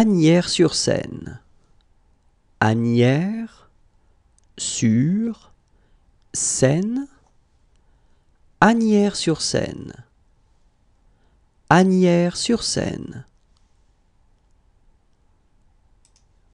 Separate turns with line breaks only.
Agnières-sur-Seine. Agnières, sur, Seine. Agnières-sur-Seine. Agnières-sur-Seine.